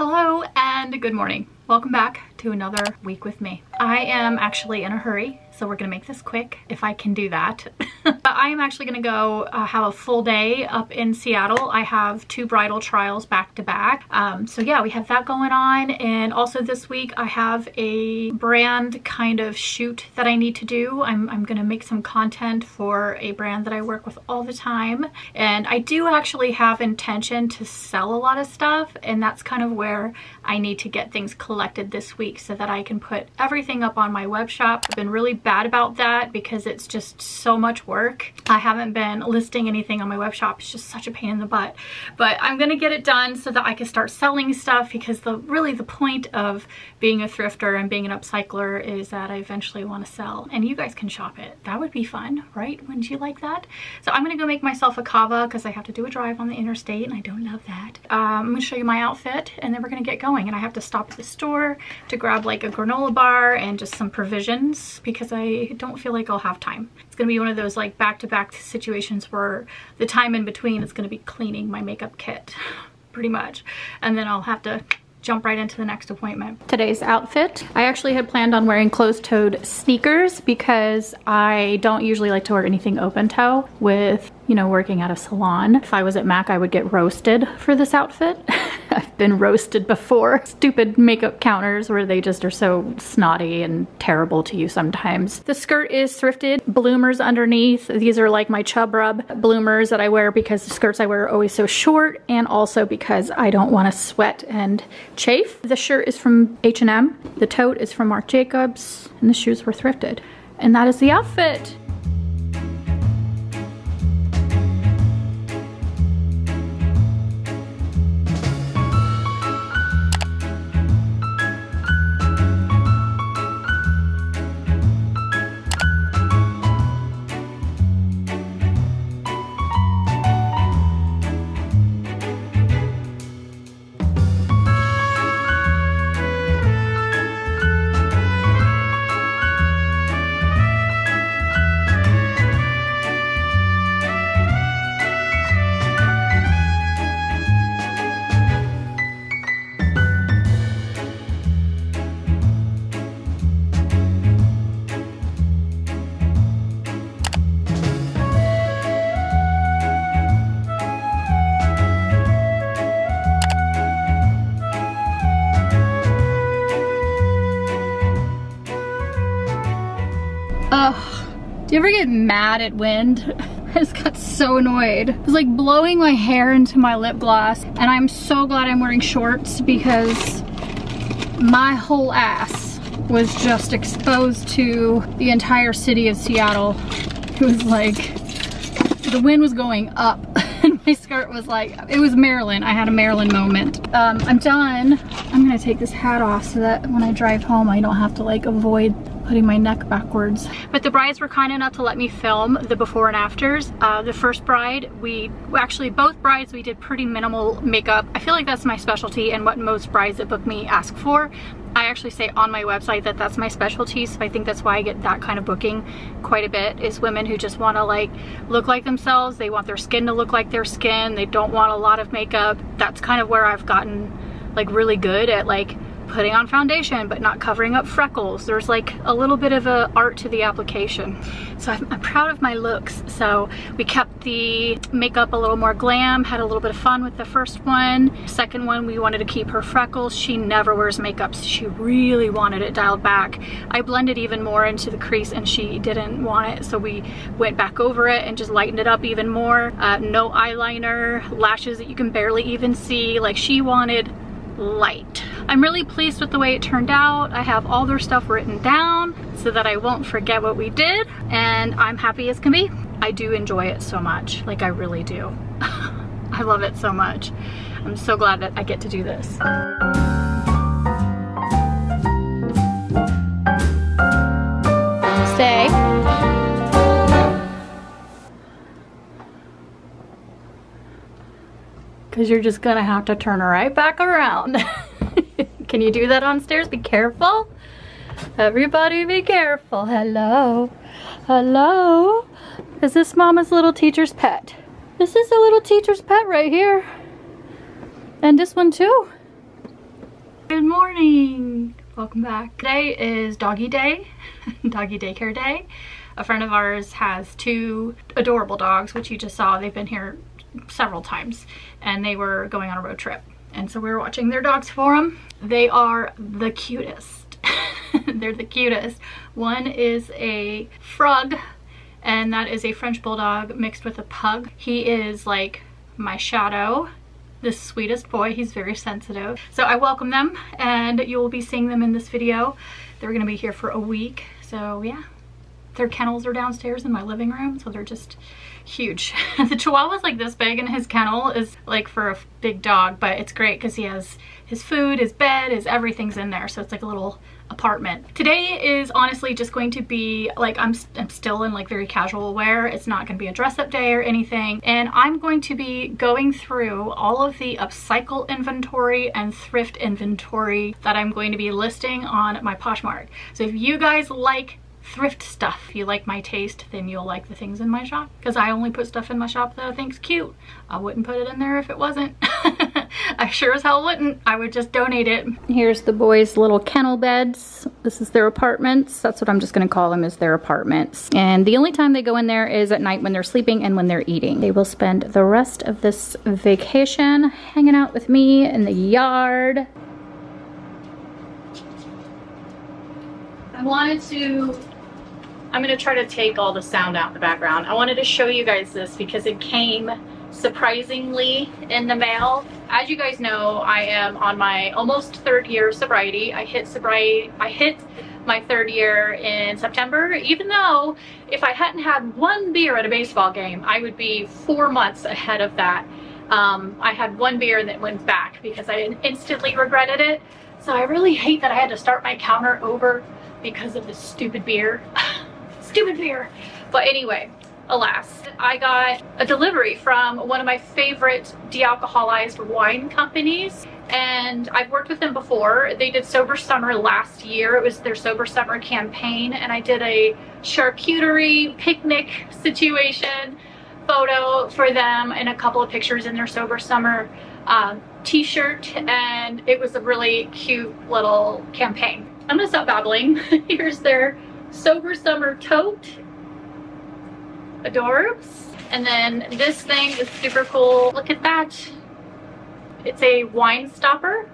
Hello and good morning. Welcome back to another week with me. I am actually in a hurry, so we're gonna make this quick if I can do that. I am actually gonna go uh, have a full day up in Seattle. I have two bridal trials back to back. Um, so yeah, we have that going on. And also this week I have a brand kind of shoot that I need to do. I'm, I'm gonna make some content for a brand that I work with all the time. And I do actually have intention to sell a lot of stuff. And that's kind of where I need to get things this week so that I can put everything up on my web shop. I've been really bad about that because it's just so much work. I haven't been listing anything on my web shop. It's just such a pain in the butt. But I'm gonna get it done so that I can start selling stuff because the really the point of being a thrifter and being an upcycler is that I eventually want to sell and you guys can shop it. That would be fun, right? Wouldn't you like that? So I'm gonna go make myself a kava because I have to do a drive on the interstate and I don't love that. Um, I'm gonna show you my outfit and then we're gonna get going and I have to stop at the store to grab like a granola bar and just some provisions because I don't feel like I'll have time. It's gonna be one of those like back-to-back -back situations where the time in between is gonna be cleaning my makeup kit pretty much and then I'll have to jump right into the next appointment. Today's outfit, I actually had planned on wearing closed-toed sneakers because I don't usually like to wear anything open toe with you know, working at a salon. If I was at MAC, I would get roasted for this outfit. I've been roasted before. Stupid makeup counters where they just are so snotty and terrible to you sometimes. The skirt is thrifted, bloomers underneath. These are like my chub rub bloomers that I wear because the skirts I wear are always so short and also because I don't want to sweat and chafe. The shirt is from H&M, the tote is from Marc Jacobs, and the shoes were thrifted. And that is the outfit. Ever get mad at wind? I just got so annoyed. It was like blowing my hair into my lip gloss and I'm so glad I'm wearing shorts because my whole ass was just exposed to the entire city of Seattle. It was like, the wind was going up and my skirt was like, it was Marilyn. I had a Marilyn moment. Um, I'm done. I'm gonna take this hat off so that when I drive home, I don't have to like avoid putting my neck backwards. But the brides were kind enough to let me film the before and afters. Uh, the first bride, we actually both brides, we did pretty minimal makeup. I feel like that's my specialty and what most brides that book me ask for. I actually say on my website that that's my specialty, so I think that's why I get that kind of booking quite a bit, is women who just want to like look like themselves, they want their skin to look like their skin, they don't want a lot of makeup. That's kind of where I've gotten like really good at like putting on foundation but not covering up freckles. There's like a little bit of a art to the application. So I'm, I'm, proud of my looks. So we kept the makeup a little more glam, had a little bit of fun with the first one. Second one, we wanted to keep her freckles. She never wears makeup, so she really wanted it dialed back. I blended even more into the crease and she didn't want it, so we went back over it and just lightened it up even more. Uh, no eyeliner, lashes that you can barely even see. Like she wanted light. I'm really pleased with the way it turned out. I have all their stuff written down so that I won't forget what we did and I'm happy as can be. I do enjoy it so much, like I really do. I love it so much. I'm so glad that I get to do this. Because you're just gonna have to turn right back around. Can you do that on stairs? Be careful. Everybody be careful. Hello. Hello. Is this mama's little teacher's pet? This is a little teacher's pet right here. And this one too. Good morning. Welcome back. Today is doggy day, doggy daycare day. A friend of ours has two adorable dogs, which you just saw. They've been here several times and they were going on a road trip. And so we were watching their dogs for them. They are the cutest. They're the cutest. One is a frog and that is a French Bulldog mixed with a pug. He is like my shadow the sweetest boy. He's very sensitive. So I welcome them and you will be seeing them in this video. They're gonna be here for a week. So yeah, their kennels are downstairs in my living room. So they're just huge. the Chihuahua's like this big and his kennel is like for a big dog, but it's great because he has his food, his bed, his everything's in there. So it's like a little apartment. Today is honestly just going to be like I'm, I'm still in like very casual wear. It's not going to be a dress up day or anything. And I'm going to be going through all of the upcycle inventory and thrift inventory that I'm going to be listing on my Poshmark. So if you guys like thrift stuff, you like my taste, then you'll like the things in my shop. Because I only put stuff in my shop that I think's cute. I wouldn't put it in there if it wasn't. I sure as hell wouldn't. I would just donate it. Here's the boys' little kennel beds. This is their apartments. That's what I'm just gonna call them is their apartments. And the only time they go in there is at night when they're sleeping and when they're eating. They will spend the rest of this vacation hanging out with me in the yard. I wanted to I'm gonna try to take all the sound out in the background. I wanted to show you guys this because it came surprisingly in the mail. As you guys know, I am on my almost third year of sobriety. I hit sobriety, I hit my third year in September, even though if I hadn't had one beer at a baseball game, I would be four months ahead of that. Um, I had one beer that went back because I instantly regretted it. So I really hate that I had to start my counter over because of this stupid beer. stupid beer. But anyway, alas, I got a delivery from one of my favorite dealcoholized wine companies and I've worked with them before. They did Sober Summer last year. It was their Sober Summer campaign and I did a charcuterie picnic situation photo for them and a couple of pictures in their Sober Summer um, t-shirt and it was a really cute little campaign. I'm gonna stop babbling. Here's their Sober Summer Tote. Adorbs. And then this thing is super cool. Look at that. It's a wine stopper.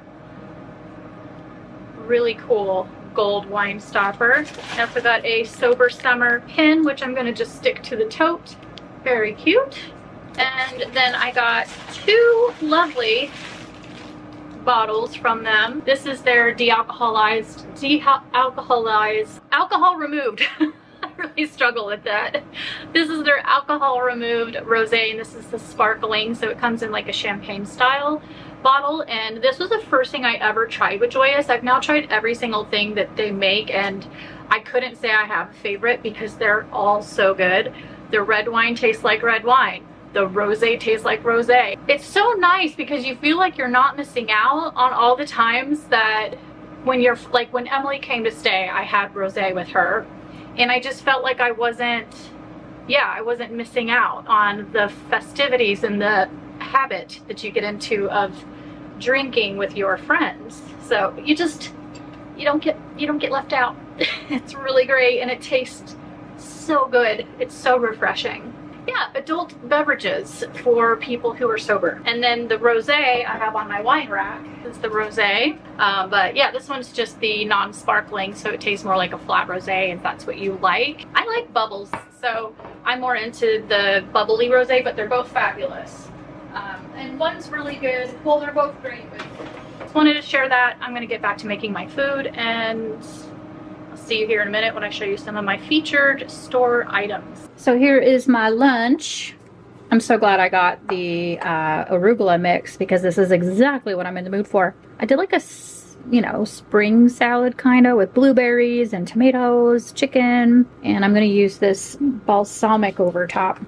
Really cool gold wine stopper. I also got a Sober Summer pin, which I'm going to just stick to the tote. Very cute. And then I got two lovely bottles from them. This is their de-alcoholized, de-alcoholized, alcohol removed. I really struggle with that. This is their alcohol removed rosé and this is the sparkling so it comes in like a champagne style bottle and this was the first thing I ever tried with Joyus. I've now tried every single thing that they make and I couldn't say I have a favorite because they're all so good. The red wine tastes like red wine the rosé tastes like rosé. It's so nice because you feel like you're not missing out on all the times that when you're like when Emily came to stay, I had rosé with her and I just felt like I wasn't yeah, I wasn't missing out on the festivities and the habit that you get into of drinking with your friends. So you just you don't get you don't get left out. it's really great and it tastes so good. It's so refreshing yeah, adult beverages for people who are sober. And then the rosé I have on my wine rack is the rosé. Uh, but yeah, this one's just the non-sparkling, so it tastes more like a flat rosé if that's what you like. I like bubbles, so I'm more into the bubbly rosé, but they're both fabulous. Um, and one's really good. Well, they're both great, but just wanted to share that. I'm gonna get back to making my food and see you here in a minute when I show you some of my featured store items. So here is my lunch. I'm so glad I got the uh, arugula mix because this is exactly what I'm in the mood for. I did like a, you know, spring salad kind of with blueberries and tomatoes, chicken, and I'm going to use this balsamic over top.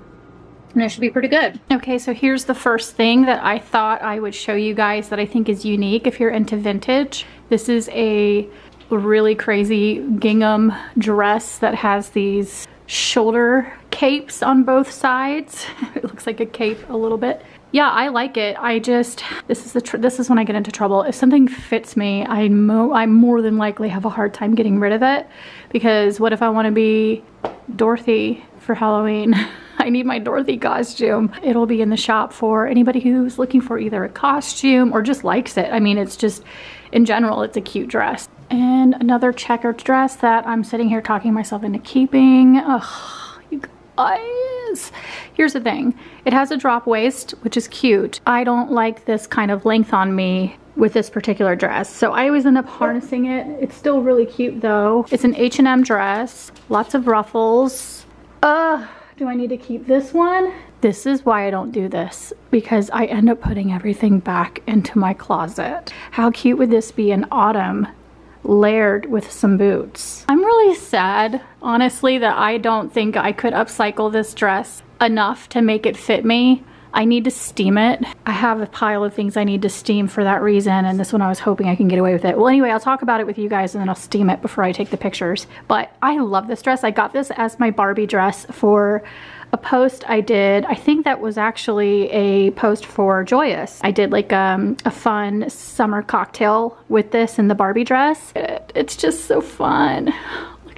And it should be pretty good. Okay, so here's the first thing that I thought I would show you guys that I think is unique if you're into vintage. This is a really crazy gingham dress that has these shoulder capes on both sides. it looks like a cape a little bit. yeah, I like it. I just, this is the this is when I get into trouble. If something fits me, I, mo I more than likely have a hard time getting rid of it because what if I want to be Dorothy for Halloween? I need my Dorothy costume. It'll be in the shop for anybody who's looking for either a costume or just likes it. I mean, it's just, in general, it's a cute dress. And another checkered dress that I'm sitting here talking myself into keeping. Ugh, you guys. Here's the thing. It has a drop waist, which is cute. I don't like this kind of length on me with this particular dress. So I always end up harnessing it. It's still really cute though. It's an H&M dress, lots of ruffles. Uh, do I need to keep this one? This is why I don't do this because I end up putting everything back into my closet. How cute would this be in autumn layered with some boots? I'm really sad, honestly, that I don't think I could upcycle this dress enough to make it fit me. I need to steam it. I have a pile of things I need to steam for that reason and this one I was hoping I can get away with it. Well anyway, I'll talk about it with you guys and then I'll steam it before I take the pictures. But I love this dress. I got this as my Barbie dress for a post I did, I think that was actually a post for Joyus. I did like um, a fun summer cocktail with this in the Barbie dress. It, it's just so fun.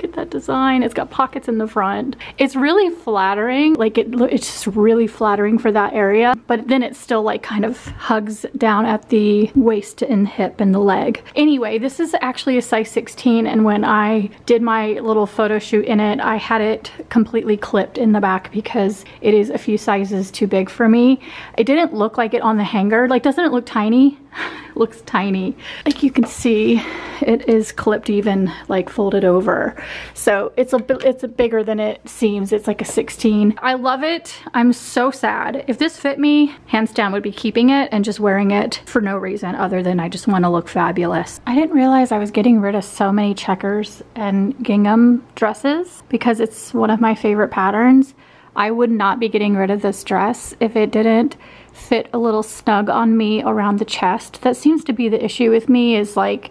Look at that design. It's got pockets in the front. It's really flattering. Like it, it's just really flattering for that area. But then it still like kind of hugs down at the waist and hip and the leg. Anyway, this is actually a size 16 and when I did my little photo shoot in it, I had it completely clipped in the back because it is a few sizes too big for me. It didn't look like it on the hanger. Like doesn't it look tiny? looks tiny. Like you can see, it is clipped even, like folded over. So it's a bit, it's a bigger than it seems. It's like a 16. I love it. I'm so sad. If this fit me, hands down would be keeping it and just wearing it for no reason other than I just want to look fabulous. I didn't realize I was getting rid of so many checkers and gingham dresses because it's one of my favorite patterns. I would not be getting rid of this dress if it didn't fit a little snug on me around the chest. That seems to be the issue with me is like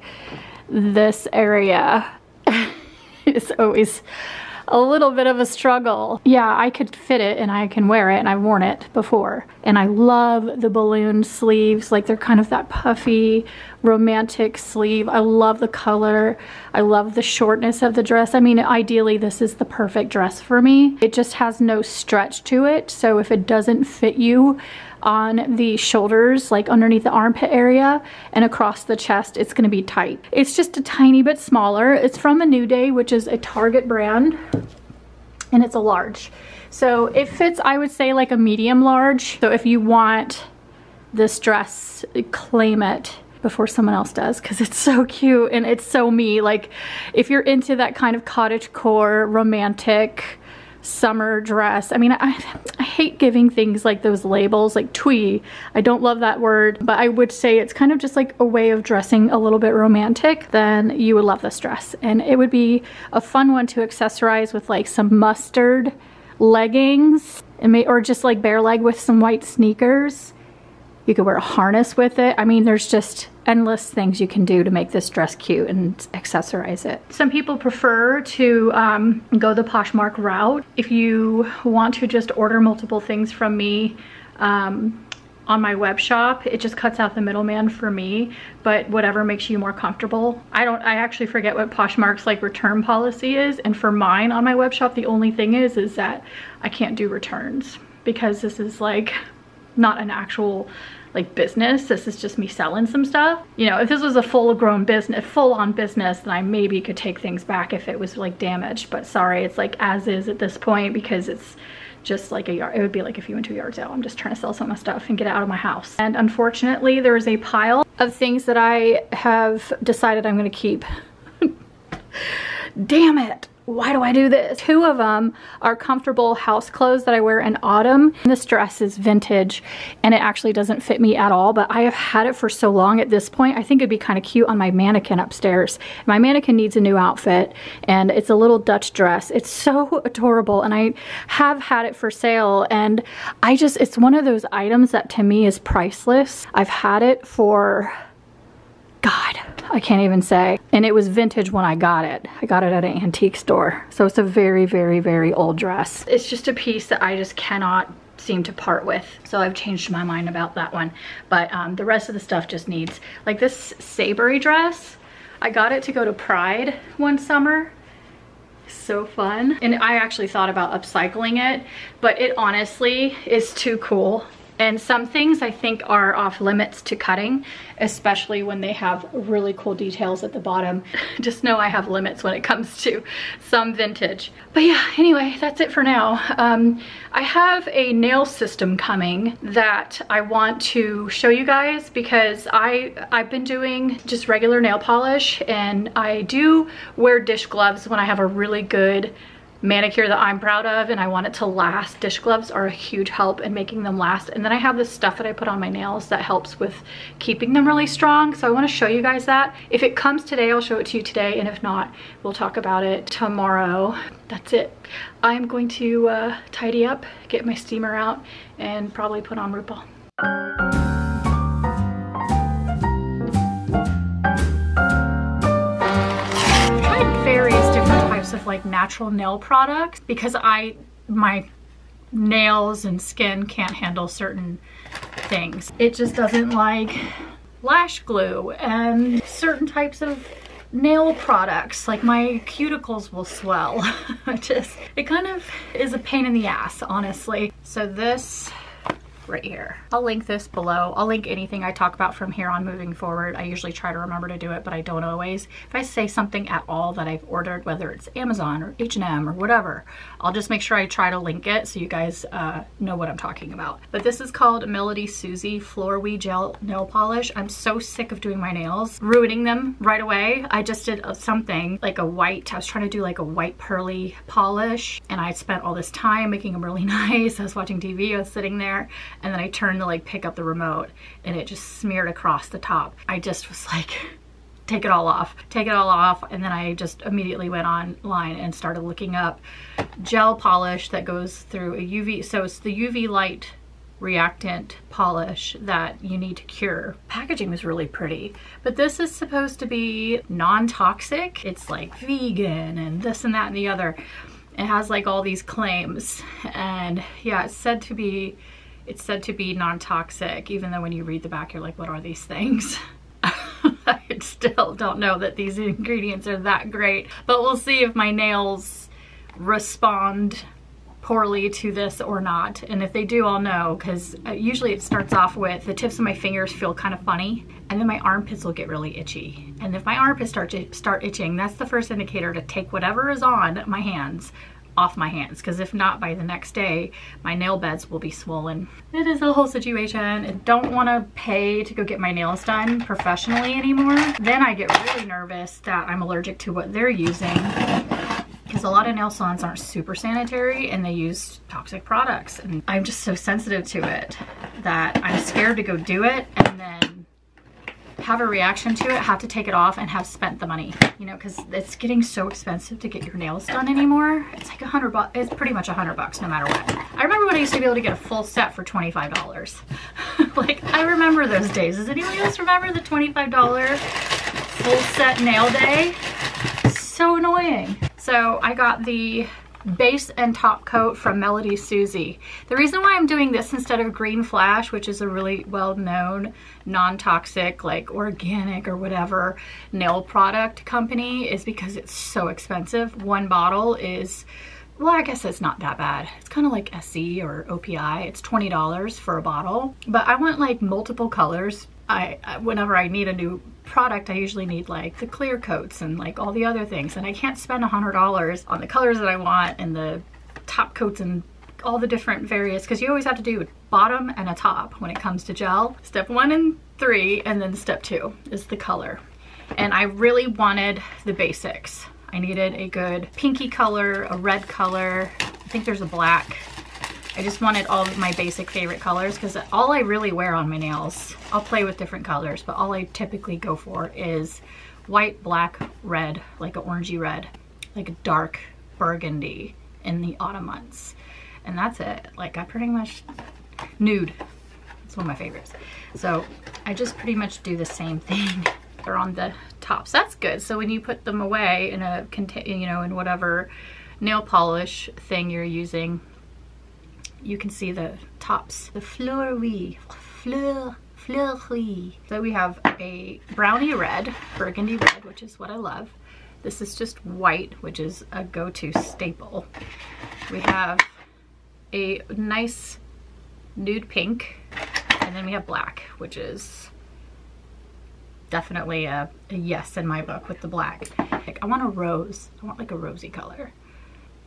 this area is always a little bit of a struggle. Yeah, I could fit it and I can wear it and I've worn it before. And I love the balloon sleeves, like they're kind of that puffy, romantic sleeve. I love the color. I love the shortness of the dress. I mean, ideally this is the perfect dress for me. It just has no stretch to it. So if it doesn't fit you, on the shoulders, like underneath the armpit area and across the chest, it's gonna be tight. It's just a tiny bit smaller. It's from a New Day, which is a Target brand, and it's a large. So it fits, I would say, like a medium large. So if you want this dress, claim it before someone else does because it's so cute and it's so me. Like if you're into that kind of cottage core, romantic, summer dress. I mean, I, I hate giving things like those labels, like twee. I don't love that word, but I would say it's kind of just like a way of dressing a little bit romantic, then you would love this dress. And it would be a fun one to accessorize with like some mustard leggings and may, or just like bare leg with some white sneakers. You could wear a harness with it. I mean, there's just endless things you can do to make this dress cute and accessorize it. Some people prefer to um, go the Poshmark route. If you want to just order multiple things from me, um, on my web shop. It just cuts out the middleman for me, but whatever makes you more comfortable. I don't, I actually forget what Poshmark's like return policy is. And for mine on my web shop, the only thing is, is that I can't do returns because this is like not an actual like business. This is just me selling some stuff. You know, if this was a full grown business, full on business, then I maybe could take things back if it was like damaged. But sorry, it's like as is at this point because it's just like a yard. It would be like if you went to a yard sale. I'm just trying to sell some of my stuff and get out of my house. And unfortunately, there is a pile of things that I have decided I'm gonna keep. Damn it why do I do this? Two of them are comfortable house clothes that I wear in autumn. This dress is vintage and it actually doesn't fit me at all, but I have had it for so long at this point, I think it'd be kind of cute on my mannequin upstairs. My mannequin needs a new outfit and it's a little Dutch dress. It's so adorable and I have had it for sale and I just, it's one of those items that to me is priceless. I've had it for God, I can't even say. And it was vintage when I got it. I got it at an antique store. So it's a very, very, very old dress. It's just a piece that I just cannot seem to part with. So I've changed my mind about that one. But um, the rest of the stuff just needs, like this Sabory dress, I got it to go to Pride one summer so fun. And I actually thought about upcycling it, but it honestly is too cool and some things I think are off limits to cutting, especially when they have really cool details at the bottom. Just know I have limits when it comes to some vintage. But yeah, anyway, that's it for now. Um, I have a nail system coming that I want to show you guys because I, I've been doing just regular nail polish and I do wear dish gloves when I have a really good manicure that I'm proud of and I want it to last. Dish gloves are a huge help in making them last. And then I have this stuff that I put on my nails that helps with keeping them really strong. So I wanna show you guys that. If it comes today, I'll show it to you today. And if not, we'll talk about it tomorrow. That's it. I'm going to uh, tidy up, get my steamer out, and probably put on RuPaul. Of like natural nail products because I, my nails and skin can't handle certain things. It just doesn't like lash glue and certain types of nail products like my cuticles will swell just it kind of is a pain in the ass honestly so this right here. I'll link this below. I'll link anything I talk about from here on moving forward. I usually try to remember to do it, but I don't always. If I say something at all that I've ordered, whether it's Amazon or H&M or whatever, I'll just make sure I try to link it so you guys uh, know what I'm talking about. But this is called Melody Susie Floor Gel Nail Polish. I'm so sick of doing my nails, ruining them right away. I just did something like a white, I was trying to do like a white pearly polish and I spent all this time making them really nice. I was watching TV, I was sitting there and then I turned to like pick up the remote and it just smeared across the top. I just was like, take it all off, take it all off. And then I just immediately went online and started looking up gel polish that goes through a UV, so it's the UV light reactant polish that you need to cure. Packaging was really pretty, but this is supposed to be non-toxic. It's like vegan and this and that and the other. It has like all these claims and yeah, it's said to be it's said to be non-toxic, even though when you read the back, you're like, what are these things? I still don't know that these ingredients are that great, but we'll see if my nails respond poorly to this or not. And if they do, I'll know because uh, usually it starts off with the tips of my fingers feel kind of funny and then my armpits will get really itchy. And if my armpits start, to start itching, that's the first indicator to take whatever is on my hands off my hands because if not by the next day my nail beds will be swollen. It is a whole situation I don't want to pay to go get my nails done professionally anymore. Then I get really nervous that I'm allergic to what they're using because a lot of nail salons aren't super sanitary and they use toxic products and I'm just so sensitive to it that I'm scared to go do it and then have a reaction to it, have to take it off and have spent the money, you know, because it's getting so expensive to get your nails done anymore. It's like a hundred bucks, it's pretty much a hundred bucks no matter what. I remember when I used to be able to get a full set for $25. like, I remember those days. Does anybody else remember the $25 full set nail day? So annoying. So I got the base and top coat from Melody Susie. The reason why I'm doing this instead of Green Flash, which is a really well-known non-toxic, like organic or whatever nail product company, is because it's so expensive. One bottle is well, I guess it's not that bad. It's kind of like Essie or OPI. It's $20 for a bottle, but I want like multiple colors. I, whenever I need a new product, I usually need like the clear coats and like all the other things. And I can't spend a $100 on the colors that I want and the top coats and all the different various, because you always have to do bottom and a top when it comes to gel. Step one and three, and then step two is the color. And I really wanted the basics. I needed a good pinky color, a red color. I think there's a black I just wanted all of my basic favorite colors because all I really wear on my nails, I'll play with different colors, but all I typically go for is white, black, red, like an orangey red, like a dark burgundy in the autumn months. And that's it. Like I pretty much, nude, it's one of my favorites. So I just pretty much do the same thing. They're on the tops. That's good. So when you put them away in a, you know, in whatever nail polish thing you're using, you can see the tops. The fleurie, fleur, fleurie. So we have a brownie red, burgundy red, which is what I love. This is just white, which is a go-to staple. We have a nice nude pink, and then we have black, which is definitely a, a yes in my book with the black. I want a rose. I want like a rosy color.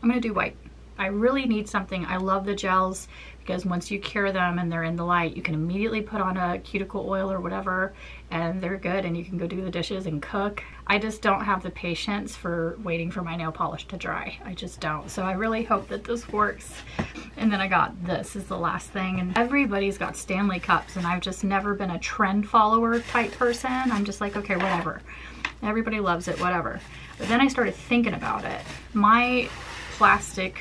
I'm gonna do white. I really need something. I love the gels because once you cure them and they're in the light, you can immediately put on a cuticle oil or whatever and they're good and you can go do the dishes and cook. I just don't have the patience for waiting for my nail polish to dry. I just don't. So I really hope that this works. And then I got this is the last thing and everybody's got Stanley cups and I've just never been a trend follower type person. I'm just like, okay, whatever. Everybody loves it, whatever. But then I started thinking about it. My plastic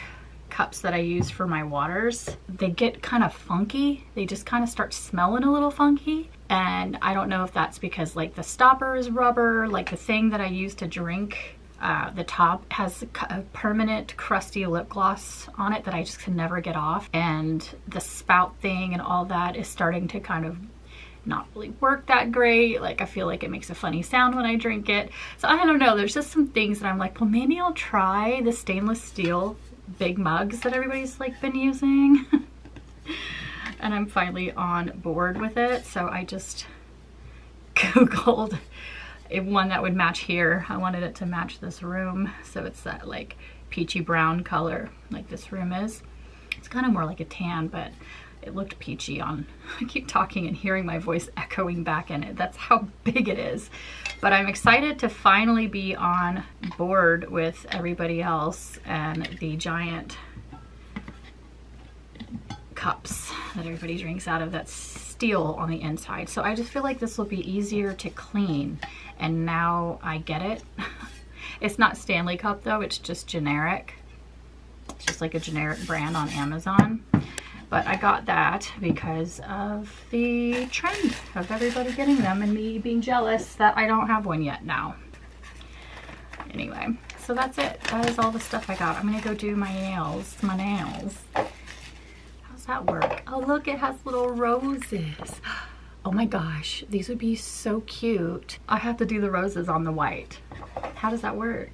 cups that I use for my waters, they get kind of funky. They just kind of start smelling a little funky. And I don't know if that's because like the stopper is rubber, like the thing that I use to drink uh, the top has a permanent crusty lip gloss on it that I just can never get off. And the spout thing and all that is starting to kind of not really work that great. Like I feel like it makes a funny sound when I drink it. So I don't know, there's just some things that I'm like, well maybe I'll try the stainless steel big mugs that everybody's like been using. and I'm finally on board with it. So I just Googled one that would match here. I wanted it to match this room. So it's that like peachy brown color like this room is. It's kind of more like a tan, but it looked peachy on, I keep talking and hearing my voice echoing back in it. That's how big it is. But I'm excited to finally be on board with everybody else and the giant cups that everybody drinks out of that's steel on the inside. So I just feel like this will be easier to clean. And now I get it. it's not Stanley Cup though, it's just generic. It's just like a generic brand on Amazon. But I got that because of the trend of everybody getting them and me being jealous that I don't have one yet now. Anyway, so that's it. That is all the stuff I got. I'm gonna go do my nails, my nails. How's that work? Oh look, it has little roses. Oh my gosh, these would be so cute. I have to do the roses on the white. How does that work?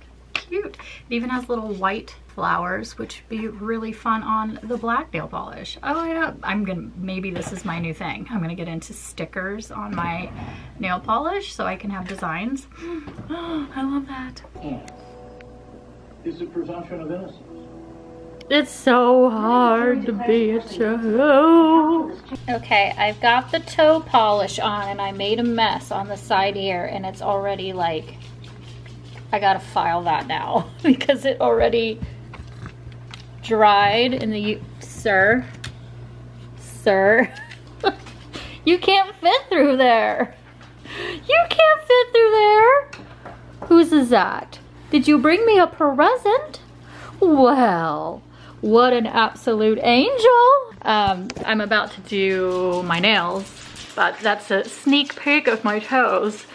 Cute. It even has little white flowers, which would be really fun on the black nail polish. Oh, yeah, I'm gonna, maybe this is my new thing. I'm gonna get into stickers on my nail polish so I can have designs. Oh, I love that. Is the presumption of innocence. It's so hard to be a toe. Okay, I've got the toe polish on and I made a mess on the side here and it's already like I gotta file that now because it already dried in the, sir, sir, you can't fit through there. You can't fit through there. Whose is that? Did you bring me a present? Well, what an absolute angel. Um, I'm about to do my nails, but that's a sneak peek of my toes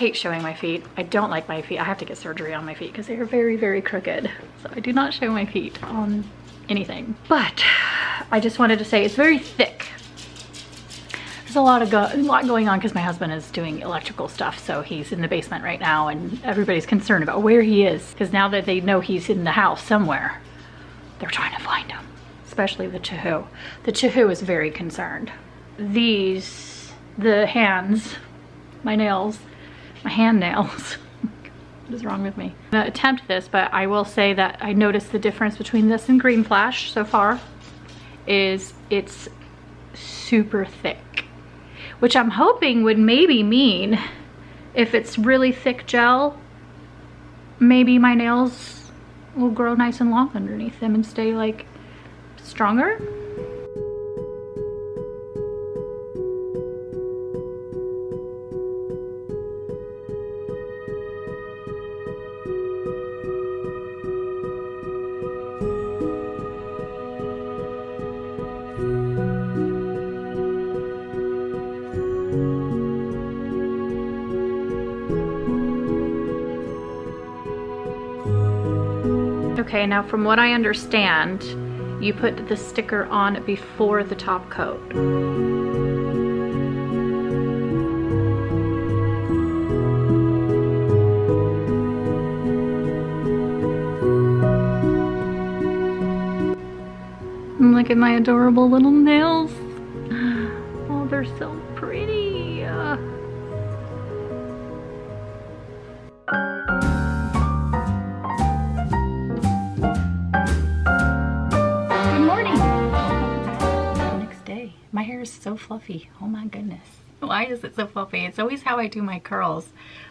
hate showing my feet. I don't like my feet. I have to get surgery on my feet because they are very, very crooked. So I do not show my feet on anything. But I just wanted to say it's very thick. There's a lot of go a lot going on because my husband is doing electrical stuff. So he's in the basement right now and everybody's concerned about where he is. Because now that they know he's in the house somewhere, they're trying to find him, especially the Chihu. The Chihu is very concerned. These, the hands, my nails, my hand nails. what is wrong with me? I'm gonna attempt this, but I will say that I noticed the difference between this and Green Flash so far is it's super thick, which I'm hoping would maybe mean if it's really thick gel, maybe my nails will grow nice and long underneath them and stay like stronger. Okay, now from what I understand, you put the sticker on before the top coat. Mm, look at my adorable little nails. Fluffy. Oh my goodness. Why is it so fluffy? It's always how I do my curls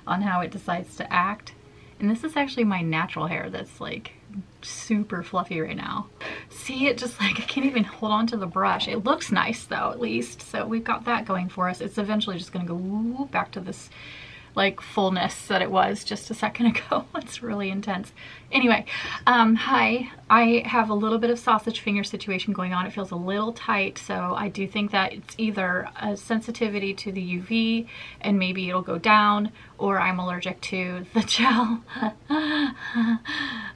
on how it decides to act. And this is actually my natural hair that's like super fluffy right now. See it just like, I can't even hold on to the brush. It looks nice though, at least. So we've got that going for us. It's eventually just gonna go back to this like fullness that it was just a second ago. it's really intense. Anyway, um, hi. I have a little bit of sausage finger situation going on. It feels a little tight, so I do think that it's either a sensitivity to the UV and maybe it'll go down, or I'm allergic to the gel.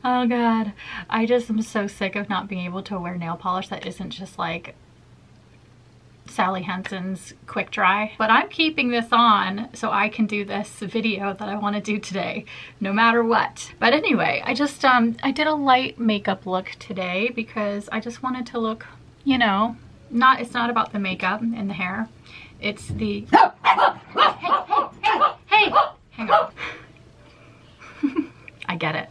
oh god. I just am so sick of not being able to wear nail polish that isn't just like Sally Hansen's quick dry. But I'm keeping this on so I can do this video that I want to do today, no matter what. But anyway, I just, um, I did a light makeup look today because I just wanted to look, you know, not, it's not about the makeup and the hair. It's the, hey, hey, hey, hey, hang on. I get it.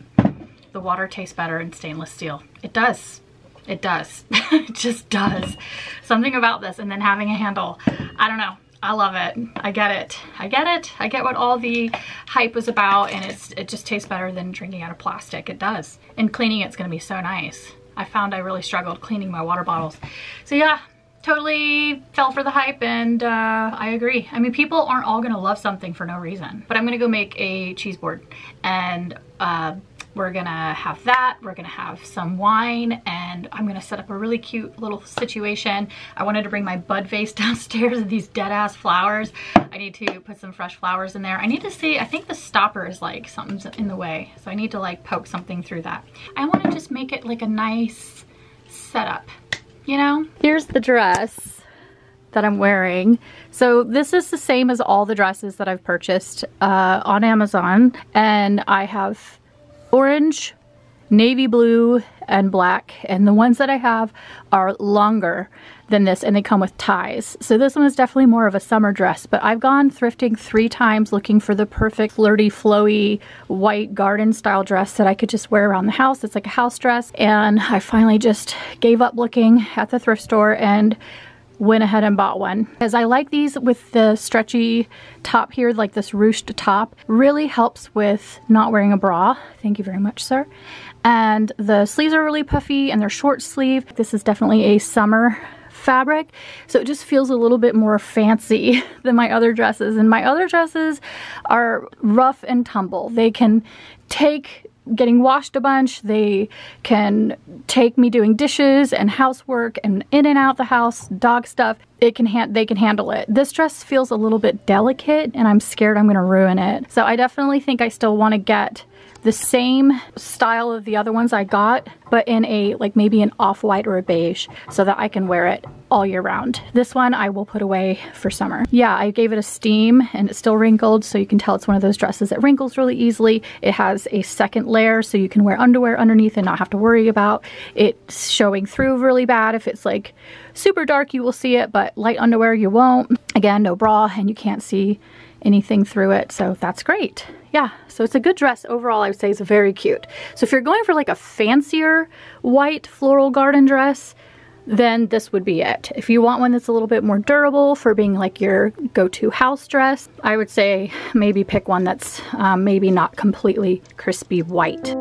The water tastes better in stainless steel. It does. It does. it just does. Something about this and then having a handle. I don't know. I love it. I get it. I get it. I get what all the hype was about and it's it just tastes better than drinking out of plastic. It does. And cleaning it's going to be so nice. I found I really struggled cleaning my water bottles. So yeah, totally fell for the hype and uh, I agree. I mean, people aren't all gonna love something for no reason. But I'm gonna go make a cheese board and uh, we're gonna have that, we're gonna have some wine, and I'm gonna set up a really cute little situation. I wanted to bring my bud vase downstairs and these dead ass flowers. I need to put some fresh flowers in there. I need to see, I think the stopper is like something's in the way. So I need to like poke something through that. I wanna just make it like a nice setup, you know? Here's the dress that I'm wearing. So this is the same as all the dresses that I've purchased uh, on Amazon. And I have orange, navy blue, and black. And the ones that I have are longer than this and they come with ties. So this one is definitely more of a summer dress, but I've gone thrifting three times looking for the perfect flirty, flowy, white garden style dress that I could just wear around the house. It's like a house dress. And I finally just gave up looking at the thrift store and went ahead and bought one. Because I like these with the stretchy top here, like this ruched top. Really helps with not wearing a bra. Thank you very much, sir. And the sleeves are really puffy and they're short sleeve. This is definitely a summer fabric so it just feels a little bit more fancy than my other dresses and my other dresses are rough and tumble they can take getting washed a bunch. They can take me doing dishes and housework and in and out the house, dog stuff. It can they can handle it. This dress feels a little bit delicate and I'm scared I'm gonna ruin it. So I definitely think I still wanna get the same style of the other ones I got, but in a, like maybe an off-white or a beige so that I can wear it all year round. This one I will put away for summer. Yeah, I gave it a steam and it's still wrinkled, so you can tell it's one of those dresses that wrinkles really easily. It has a second layer so you can wear underwear underneath and not have to worry about it showing through really bad. If it's like super dark, you will see it, but light underwear, you won't. Again, no bra and you can't see anything through it, so that's great. Yeah, so it's a good dress overall, I would say it's very cute. So if you're going for like a fancier white floral garden dress, then this would be it. If you want one that's a little bit more durable for being like your go-to house dress, I would say maybe pick one that's um, maybe not completely crispy white.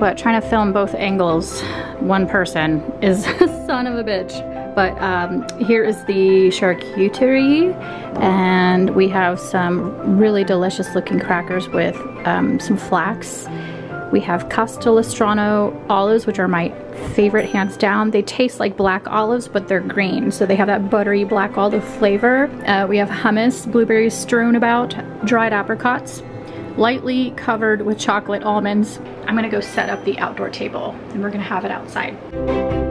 But trying to film both angles, one person, is a son of a bitch. But um, here is the charcuterie, and we have some really delicious looking crackers with um, some flax. We have Castelvetrano olives, which are my favorite hands down. They taste like black olives, but they're green, so they have that buttery black olive flavor. Uh, we have hummus, blueberries strewn about, dried apricots, lightly covered with chocolate almonds. I'm gonna go set up the outdoor table, and we're gonna have it outside.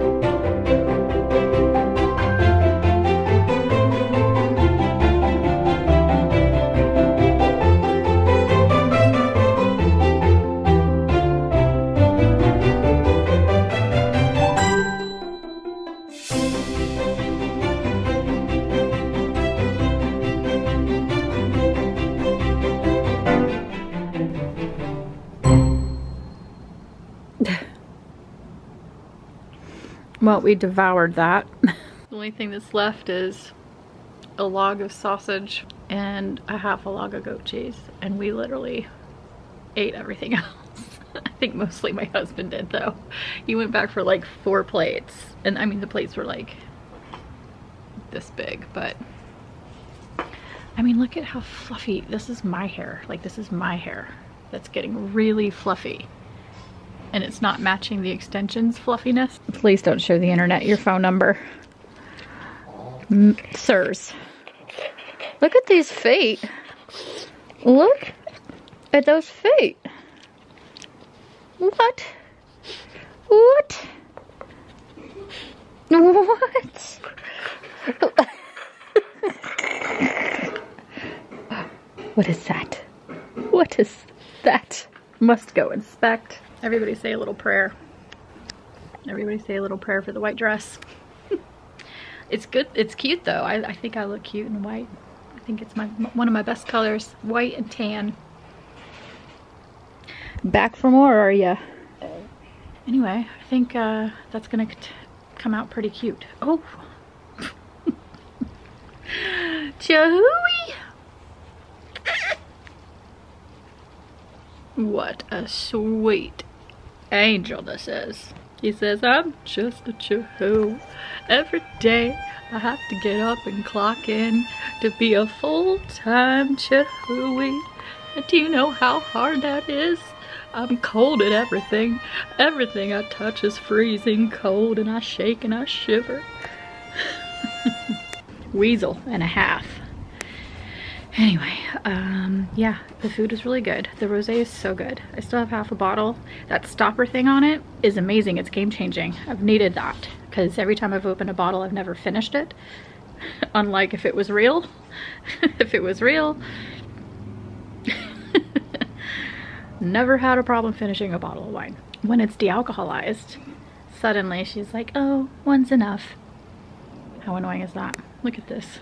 Well, we devoured that. the only thing that's left is a log of sausage and a half a log of goat cheese. And we literally ate everything else. I think mostly my husband did though. He went back for like four plates. And I mean, the plates were like this big, but I mean, look at how fluffy. This is my hair. Like this is my hair that's getting really fluffy and it's not matching the extensions fluffiness. Please don't show the internet your phone number. M sirs. Look at these feet. Look at those feet. What? What? What? what is that? What is that? Must go inspect. Everybody say a little prayer. Everybody say a little prayer for the white dress. it's good. It's cute though. I, I think I look cute in white. I think it's my one of my best colors. White and tan. Back for more, are ya? Anyway, I think uh, that's gonna come out pretty cute. Oh. Chahooey! What a sweet angel this is. He says, I'm just a chahoo. Every day I have to get up and clock in to be a full-time chahooey. And do you know how hard that is? I'm cold at everything. Everything I touch is freezing cold and I shake and I shiver. Weasel and a half. Anyway, um, yeah, the food is really good. The rosé is so good. I still have half a bottle. That stopper thing on it is amazing. It's game changing. I've needed that because every time I've opened a bottle, I've never finished it. Unlike if it was real. if it was real, never had a problem finishing a bottle of wine. When it's de-alcoholized, suddenly she's like, oh, one's enough. How annoying is that? Look at this.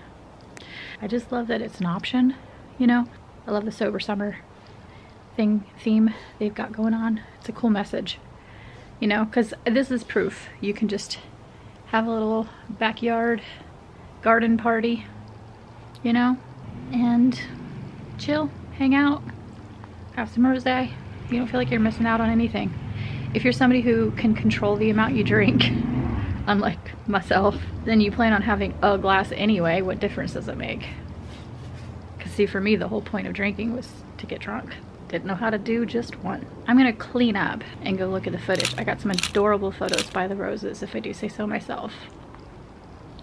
I just love that it's an option, you know? I love the sober summer thing theme they've got going on. It's a cool message, you know, because this is proof. You can just have a little backyard garden party, you know, and chill, hang out, have some rosé. You don't feel like you're missing out on anything. If you're somebody who can control the amount you drink, unlike myself, then you plan on having a glass anyway, what difference does it make? Because see, for me, the whole point of drinking was to get drunk. Didn't know how to do just one. I'm gonna clean up and go look at the footage. I got some adorable photos by the roses, if I do say so myself.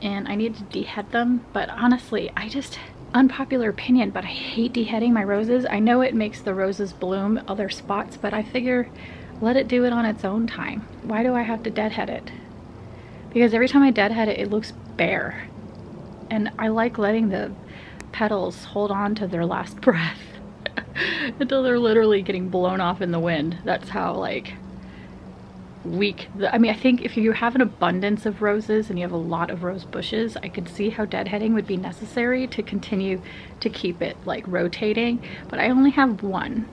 And I need to dehead them, but honestly, I just, unpopular opinion, but I hate deheading my roses. I know it makes the roses bloom other spots, but I figure let it do it on its own time. Why do I have to deadhead it? Because every time I deadhead it, it looks bare. And I like letting the petals hold on to their last breath until they're literally getting blown off in the wind. That's how like weak, the, I mean I think if you have an abundance of roses and you have a lot of rose bushes, I could see how deadheading would be necessary to continue to keep it like rotating, but I only have one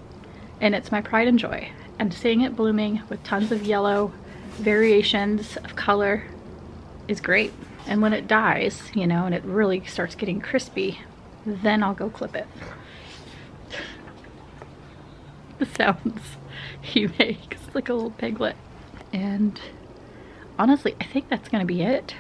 and it's my pride and joy. And seeing it blooming with tons of yellow variations of color is great. And when it dies, you know, and it really starts getting crispy, then I'll go clip it. the sounds he makes, like a little piglet. And honestly, I think that's gonna be it.